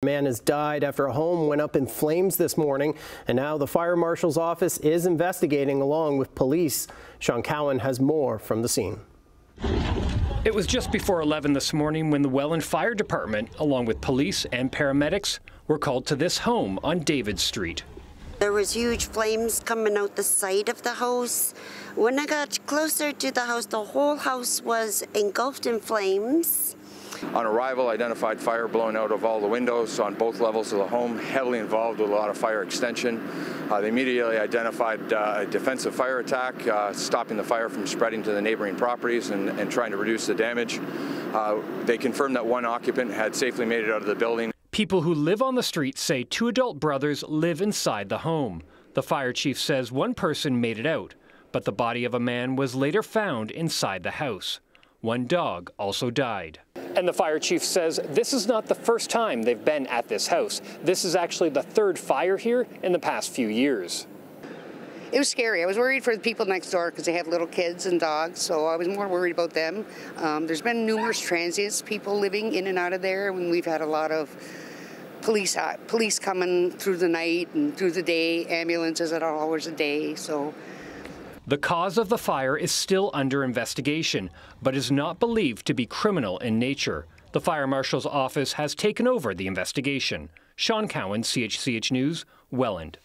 A man has died after a home went up in flames this morning, and now the fire marshal's office is investigating along with police. Sean Cowan has more from the scene. It was just before 11 this morning when the Welland Fire Department, along with police and paramedics, were called to this home on David Street. There was huge flames coming out the side of the house. When I got closer to the house, the whole house was engulfed in flames. On arrival, identified fire blowing out of all the windows on both levels of the home, heavily involved with a lot of fire extension. Uh, they immediately identified uh, a defensive fire attack, uh, stopping the fire from spreading to the neighboring properties and, and trying to reduce the damage. Uh, they confirmed that one occupant had safely made it out of the building. People who live on the street say two adult brothers live inside the home. The fire chief says one person made it out, but the body of a man was later found inside the house. One dog also died. And the fire chief says this is not the first time they've been at this house. This is actually the third fire here in the past few years. It was scary. I was worried for the people next door because they have little kids and dogs, so I was more worried about them. Um, there's been numerous transients, people living in and out of there, and we've had a lot of police uh, police coming through the night and through the day, ambulances at all hours a day. So the cause of the fire is still under investigation, but is not believed to be criminal in nature. The fire marshal's office has taken over the investigation. Sean Cowan, CHCH News, Welland.